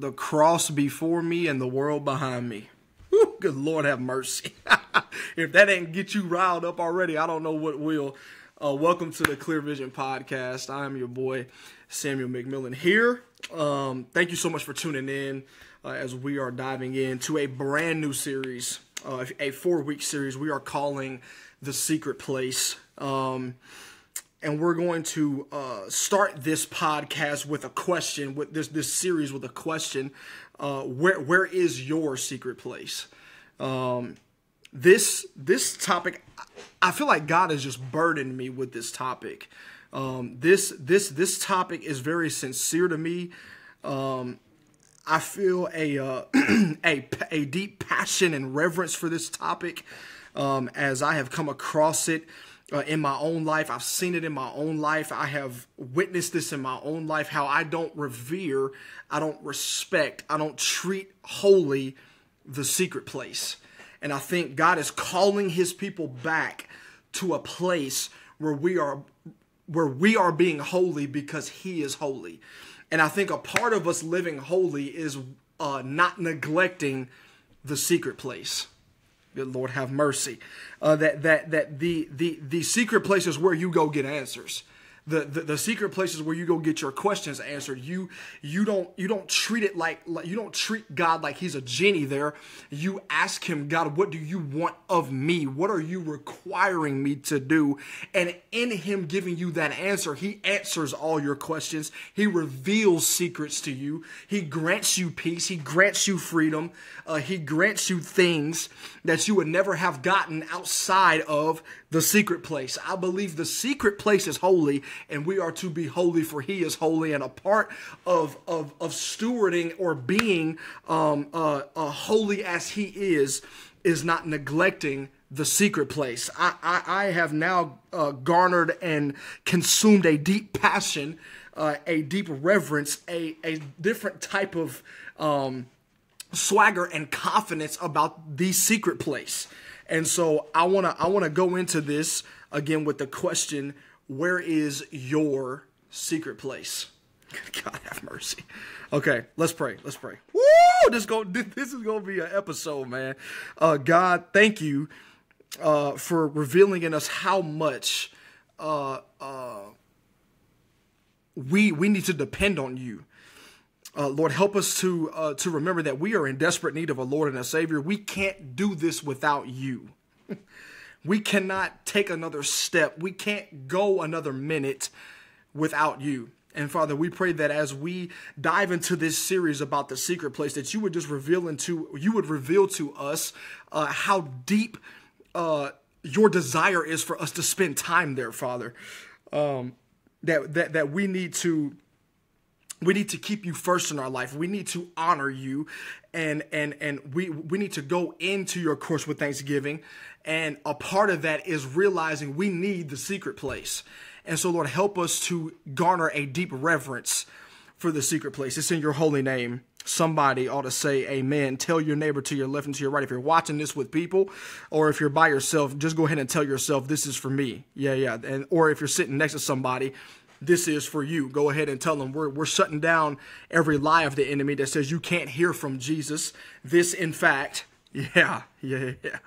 the cross before me and the world behind me. Good Lord have mercy. if that ain't get you riled up already, I don't know what will. Uh, welcome to the Clear Vision Podcast. I am your boy, Samuel McMillan here. Um, thank you so much for tuning in uh, as we are diving into a brand new series, uh, a four week series we are calling The Secret Place. Um, and we're going to uh, start this podcast with a question, with this this series with a question: uh, Where where is your secret place? Um, this this topic, I feel like God has just burdened me with this topic. Um, this this this topic is very sincere to me. Um, I feel a, uh, a a deep passion and reverence for this topic um, as I have come across it uh, in my own life. I've seen it in my own life. I have witnessed this in my own life. How I don't revere, I don't respect, I don't treat holy the secret place. And I think God is calling His people back to a place where we are where we are being holy because He is holy. And I think a part of us living holy is uh, not neglecting the secret place. Good Lord, have mercy. Uh, that that that the the the secret place is where you go get answers the, the, the secret places where you go get your questions answered. You you don't you don't treat it like, like you don't treat God like he's a genie there. You ask him, God, what do you want of me? What are you requiring me to do? And in him giving you that answer, he answers all your questions. He reveals secrets to you. He grants you peace. He grants you freedom. Uh, he grants you things that you would never have gotten outside of the secret place. I believe the secret place is holy and we are to be holy for he is holy. And a part of, of, of stewarding or being um, uh, uh, holy as he is, is not neglecting the secret place. I, I, I have now uh, garnered and consumed a deep passion, uh, a deep reverence, a, a different type of um, swagger and confidence about the secret place. And so I want to I want to go into this again with the question, where is your secret place? God have mercy. Okay, let's pray. Let's pray. Woo! This go. This is gonna be an episode, man. Uh, God, thank you uh, for revealing in us how much uh, uh, we we need to depend on you. Uh, Lord, help us to uh, to remember that we are in desperate need of a Lord and a Savior. We can't do this without you. we cannot take another step. We can't go another minute without you. And Father, we pray that as we dive into this series about the secret place, that you would just reveal into you would reveal to us uh, how deep uh, your desire is for us to spend time there, Father. Um, that that that we need to we need to keep you first in our life. We need to honor you and and and we we need to go into your course with thanksgiving. And a part of that is realizing we need the secret place. And so lord help us to garner a deep reverence for the secret place. It's in your holy name. Somebody ought to say amen. Tell your neighbor to your left and to your right. If you're watching this with people or if you're by yourself just go ahead and tell yourself this is for me. Yeah yeah. And or if you're sitting next to somebody this is for you. Go ahead and tell them we're, we're shutting down every lie of the enemy that says you can't hear from Jesus. This, in fact, yeah, yeah, yeah.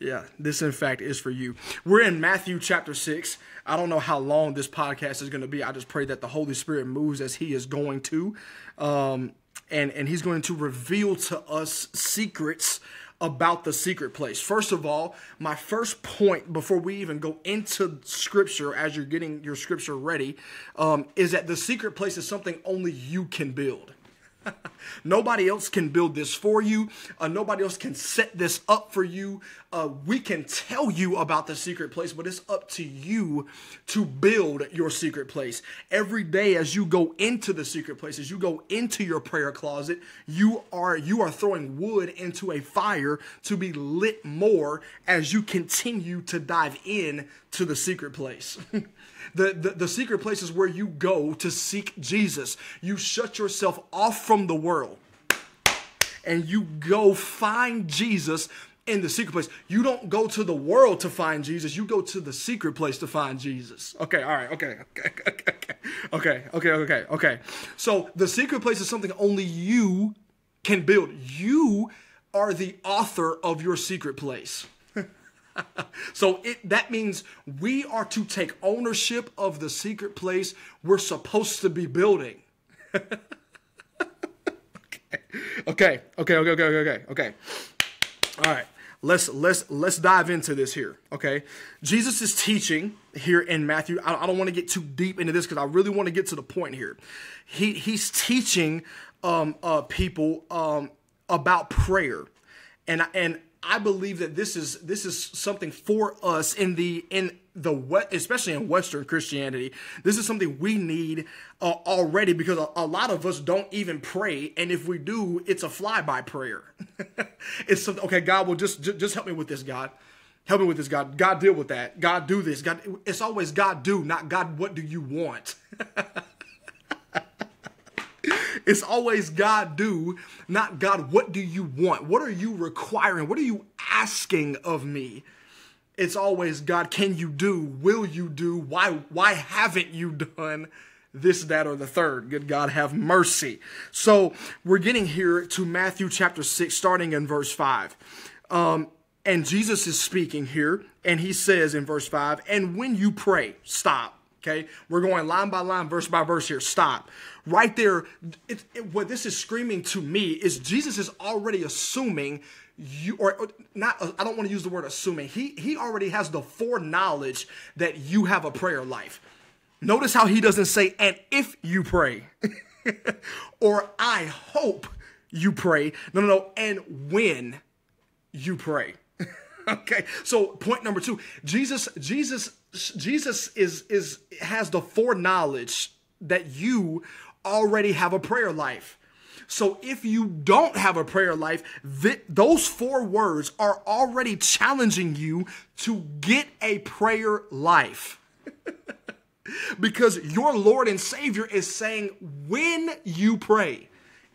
Yeah, this in fact is for you. We're in Matthew chapter 6. I don't know how long this podcast is going to be. I just pray that the Holy Spirit moves as He is going to. Um, and, and He's going to reveal to us secrets about the secret place. First of all, my first point before we even go into scripture, as you're getting your scripture ready, um, is that the secret place is something only you can build. nobody else can build this for you. Uh, nobody else can set this up for you. Uh, we can tell you about the secret place, but it's up to you to build your secret place. Every day as you go into the secret place, as you go into your prayer closet, you are you are throwing wood into a fire to be lit more as you continue to dive in to the secret place. The, the, the secret place is where you go to seek Jesus. You shut yourself off from the world and you go find Jesus in the secret place. You don't go to the world to find Jesus. You go to the secret place to find Jesus. Okay, all right, okay, okay, okay, okay, okay, okay, okay. So the secret place is something only you can build. You are the author of your secret place. so it, that means we are to take ownership of the secret place we're supposed to be building. okay, okay, okay, okay, okay, okay. All right, let's let's let's dive into this here. Okay, Jesus is teaching here in Matthew. I, I don't want to get too deep into this because I really want to get to the point here. He he's teaching um, uh, people um, about prayer, and and I believe that this is this is something for us in the in the what especially in Western Christianity. This is something we need uh, already because a, a, lot of us don't even pray, and if we do, it's a flyby prayer. it's something. Okay, God will just, just just help me with this, God. Help me with this, God. God deal with that. God do this. God. It's always God do, not God. What do you want? It's always God do, not God, what do you want? What are you requiring? What are you asking of me? It's always God, can you do? Will you do? Why why haven't you done this, that, or the third? Good God, have mercy. So we're getting here to Matthew chapter 6, starting in verse 5. Um, and Jesus is speaking here, and he says in verse 5, and when you pray, stop. Okay, we're going line by line, verse by verse here. Stop. Right there, it, it, what this is screaming to me is Jesus is already assuming you, or, or not, uh, I don't want to use the word assuming. He, he already has the foreknowledge that you have a prayer life. Notice how he doesn't say, and if you pray, or I hope you pray. No, no, no, and when you pray. okay, so point number two Jesus, Jesus Jesus is is has the foreknowledge that you already have a prayer life. So if you don't have a prayer life, th- those four words are already challenging you to get a prayer life. because your Lord and Savior is saying when you pray.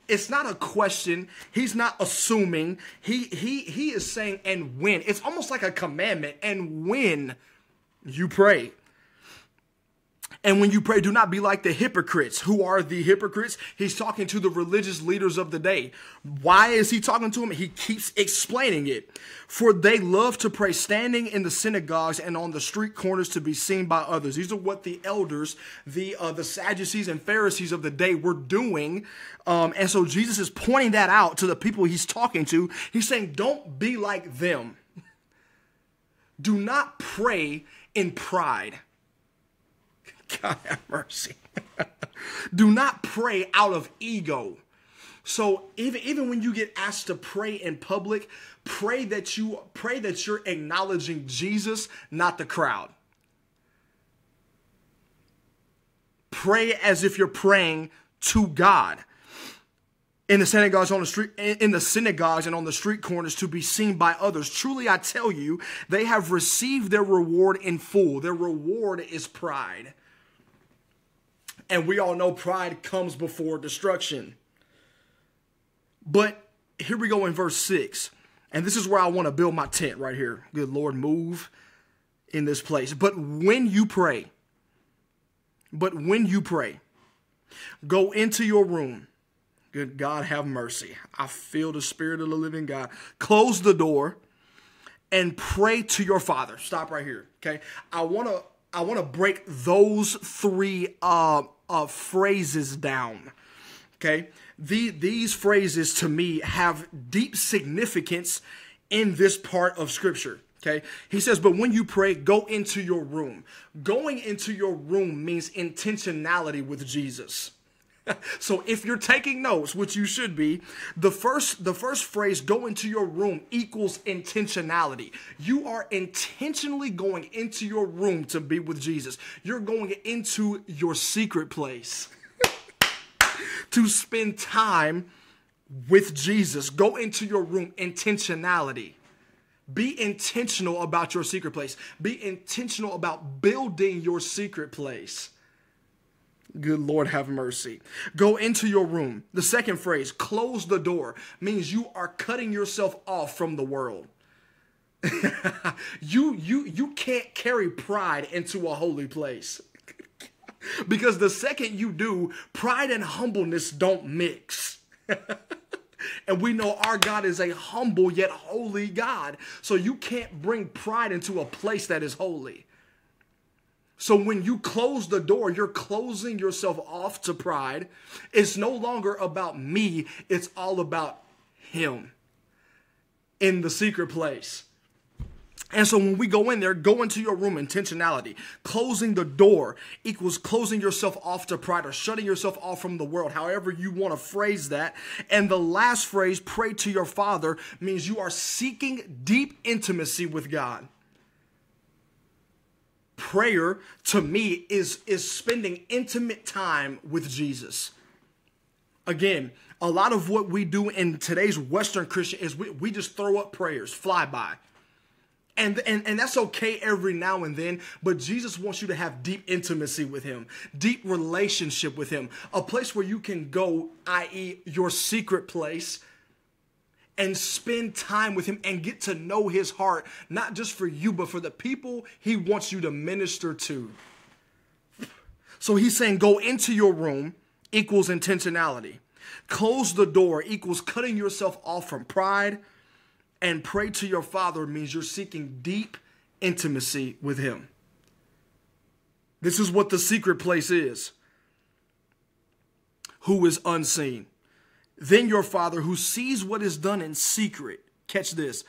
It's not a question. He's not assuming. He he he is saying and when. It's almost like a commandment and when you pray. And when you pray, do not be like the hypocrites. Who are the hypocrites? He's talking to the religious leaders of the day. Why is he talking to them? He keeps explaining it. For they love to pray standing in the synagogues and on the street corners to be seen by others. These are what the elders, the uh, the Sadducees and Pharisees of the day were doing. Um, and so Jesus is pointing that out to the people he's talking to. He's saying, don't be like them. Do not pray in pride. God have mercy. Do not pray out of ego. So even even when you get asked to pray in public, pray that you pray that you're acknowledging Jesus, not the crowd. Pray as if you're praying to God in the synagogues on the street in the synagogues and on the street corners to be seen by others. Truly i tell you they have received their reward in full. Their reward is pride. And we all know pride comes before destruction. But here we go in verse 6 and this is where i want to build my tent right here. Good lord move in this place. But when you pray but when you pray go into your room Good God, have mercy. I feel the Spirit of the living God. Close the door and pray to your Father. Stop right here. Okay. I want to. I want to break those three uh, uh, phrases down. Okay, the, these phrases to me have deep significance in this part of Scripture. Okay, he says, but when you pray, go into your room. Going into your room means intentionality with Jesus. so if you're taking notes, which you should be, the first the first phrase go into your room equals intentionality. You are intentionally going into your room to be with Jesus. You're going into your secret place to spend time with Jesus. Go into your room intentionality. Be intentional about your secret place. Be intentional about building your secret place. Good Lord, have mercy. Go into your room. The second phrase, close the door, means you are cutting yourself off from the world. you you you can't carry pride into a holy place. because the second you do, pride and humbleness don't mix. and we know our God is a humble yet holy God. So you can't bring pride into a place that is holy. So when you close the door, you're closing yourself off to pride. It's no longer about me, it's all about Him in the secret place. And so when we go in there, go into your room, intentionality. Closing the door equals closing yourself off to pride or shutting yourself off from the world, however you want to phrase that. And the last phrase, pray to your Father, means you are seeking deep intimacy with God. Prayer to me is, is spending intimate time with Jesus. Again, a lot of what we do in today's Western Christian is we, we just throw up prayers, fly by. And, and, and that's okay every now and then, but Jesus wants you to have deep intimacy with Him, deep relationship with Him, a place where you can go, i.e., your secret place, and spend time with Him and get to know His heart, not just for you, but for the people He wants you to minister to. So He's saying, go into your room equals intentionality, close the door equals cutting yourself off from pride and pray to your Father means you're seeking deep intimacy with Him. This is what the secret place is who is unseen. Then your Father, who sees what is done in secret, catch this.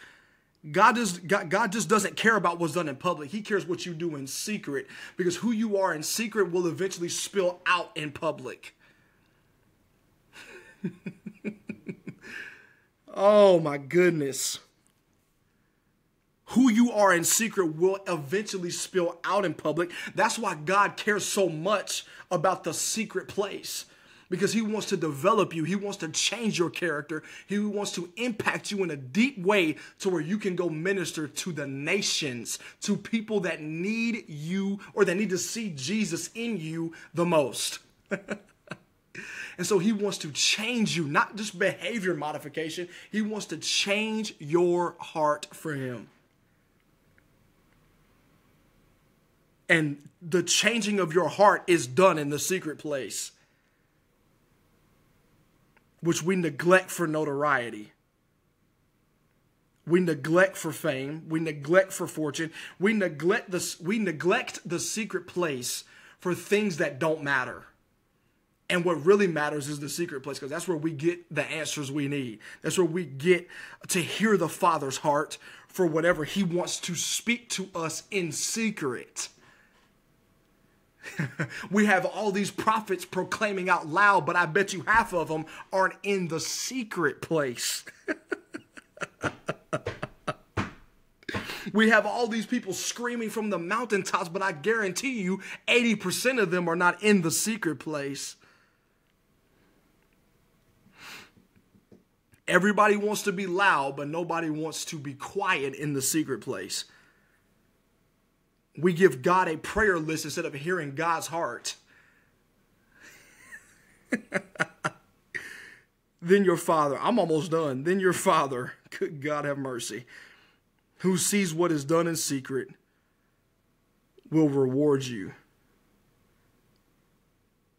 God, does, God, God just doesn't care about what's done in public. He cares what you do in secret because who you are in secret will eventually spill out in public. oh my goodness who you are in secret will eventually spill out in public. That's why God cares so much about the secret place because he wants to develop you. He wants to change your character. He wants to impact you in a deep way to where you can go minister to the nations, to people that need you or that need to see Jesus in you the most. and so he wants to change you, not just behavior modification. He wants to change your heart for him. And the changing of your heart is done in the secret place, which we neglect for notoriety. We neglect for fame. We neglect for fortune. We neglect the, we neglect the secret place for things that don't matter. And what really matters is the secret place because that's where we get the answers we need. That's where we get to hear the Father's heart for whatever He wants to speak to us in secret. we have all these prophets proclaiming out loud, but I bet you half of them aren't in the secret place. we have all these people screaming from the mountaintops, but I guarantee you 80% of them are not in the secret place. Everybody wants to be loud, but nobody wants to be quiet in the secret place we give God a prayer list instead of hearing God's heart. then your father, I'm almost done. Then your father, good God have mercy, who sees what is done in secret, will reward you.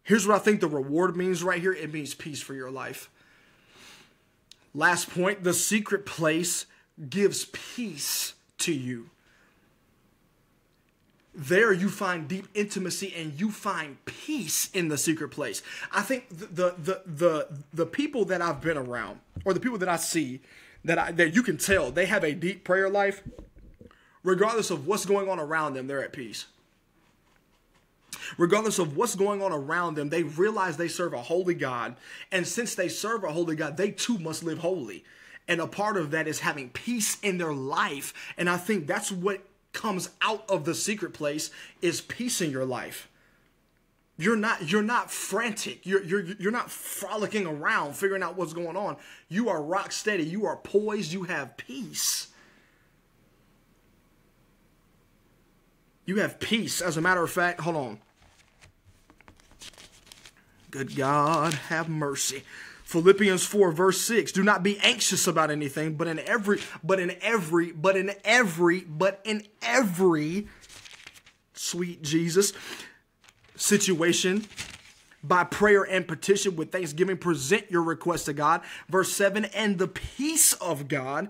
Here's what I think the reward means right here it means peace for your life. Last point the secret place gives peace to you there you find deep intimacy and you find peace in the secret place. I think the the the the, people that I've been around or the people that I see that I, that you can tell they have a deep prayer life regardless of what's going on around them they're at peace. Regardless of what's going on around them, they realize they serve a holy God. And since they serve a holy God, they too must live holy. And a part of that is having peace in their life. And I think that's what comes out of the secret place is peace in your life. You're not you're not frantic. You're you're you're not frolicking around figuring out what's going on. You are rock steady. You are poised. You have peace. You have peace. As a matter of fact, hold on. Good God, have mercy. Philippians 4 verse 6 do not be anxious about anything but in every but in every but in every but in every sweet Jesus situation by prayer and petition with thanksgiving present your request to God verse 7 and the peace of God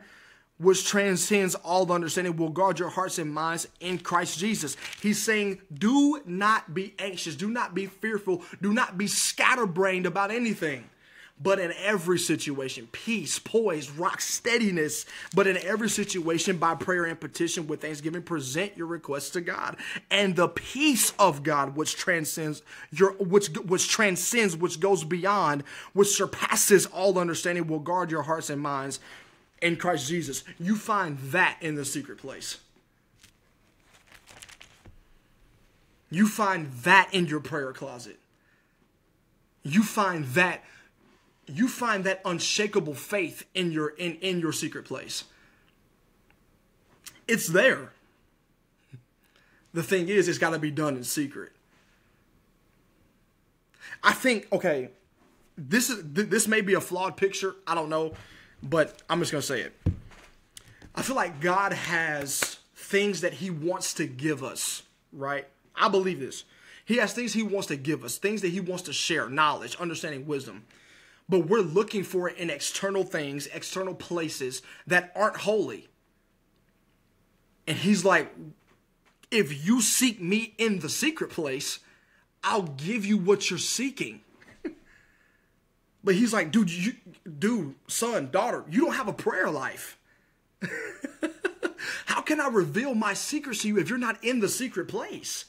which transcends all understanding will guard your hearts and minds in Christ Jesus. He's saying, do not be anxious, do not be fearful, do not be scatterbrained about anything. But in every situation, peace, poise, rock steadiness. But in every situation, by prayer and petition with thanksgiving, present your requests to God. And the peace of God, which transcends your which which transcends, which goes beyond, which surpasses all understanding, will guard your hearts and minds in Christ Jesus. You find that in the secret place. You find that in your prayer closet. You find that you find that unshakable faith in your in, in your secret place. It's there. The thing is, it's got to be done in secret. I think okay, this is this may be a flawed picture. I don't know, but I'm just gonna say it. I feel like God has things that He wants to give us, right? I believe this. He has things He wants to give us, things that He wants to share, knowledge, understanding, wisdom but we're looking for it in external things, external places that aren't holy. And he's like, if you seek me in the secret place, I'll give you what you're seeking. but he's like, dude, you, dude, son, daughter, you don't have a prayer life. How can I reveal my secrets to you if you're not in the secret place?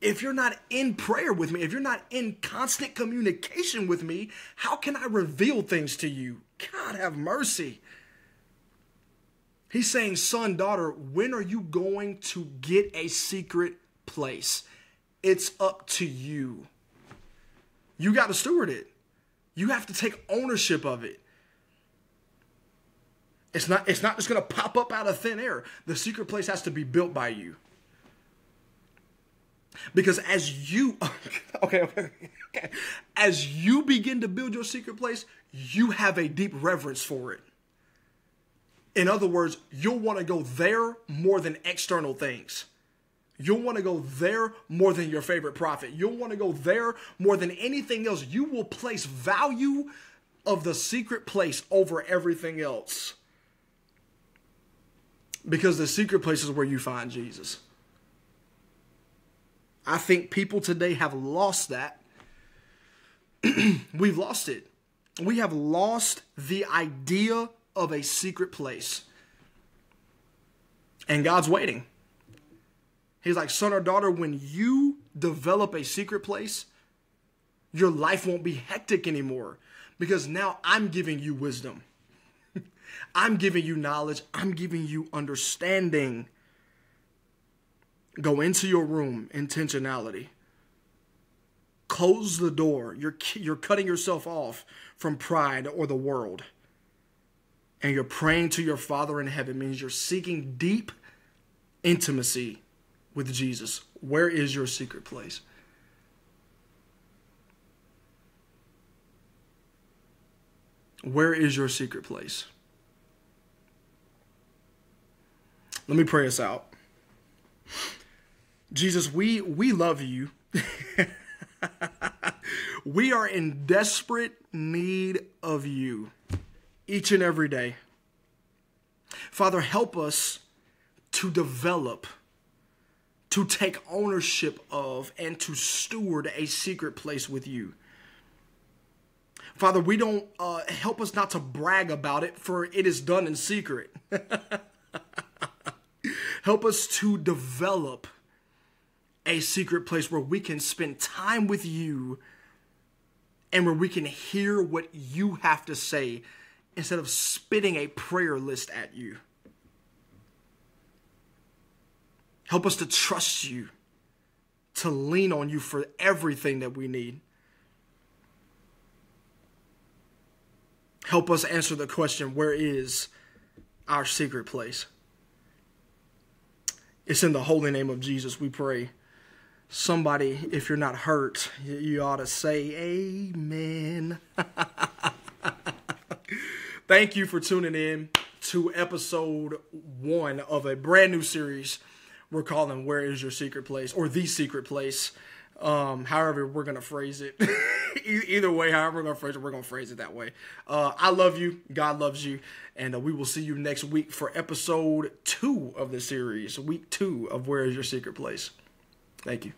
If you're not in prayer with me, if you're not in constant communication with me, how can I reveal things to you? God have mercy. He's saying, son, daughter, when are you going to get a secret place? It's up to you. You got to steward it. You have to take ownership of it. It's not, it's not just going to pop up out of thin air. The secret place has to be built by you. Because as you, okay, okay, okay, as you begin to build your secret place, you have a deep reverence for it. In other words, you'll want to go there more than external things. You'll want to go there more than your favorite prophet. You'll want to go there more than anything else. You will place value of the secret place over everything else. Because the secret place is where you find Jesus. I think people today have lost that. We've lost it. We have lost the idea of a secret place. And God's waiting. He's like, son or daughter, when you develop a secret place, your life won't be hectic anymore because now I'm giving you wisdom. I'm giving you knowledge. I'm giving you understanding. Go into your room, intentionality. Close the door. You're, you're cutting yourself off from pride or the world. And you're praying to your Father in heaven means you're seeking deep intimacy with Jesus. Where is your secret place? Where is your secret place? Let me pray us out. Jesus, we we love you. we are in desperate need of you each and every day. Father, help us to develop, to take ownership of, and to steward a secret place with you. Father, we don't uh, help us not to brag about it, for it is done in secret. help us to develop a secret place where we can spend time with you and where we can hear what you have to say instead of spitting a prayer list at you. Help us to trust you, to lean on you for everything that we need. Help us answer the question where is our secret place? It's in the holy name of Jesus we pray somebody, if you're not hurt, you ought to say amen. thank you for tuning in to episode one of a brand new series we're calling Where is Your Secret Place or The Secret Place. Um, however, we're gonna phrase it. Either way, however we're gonna phrase it, we're gonna phrase it that way. Uh, I love you. God loves you, and uh, we will see you next week for episode two of the series, week two of Where Is Your Secret Place. Thank you.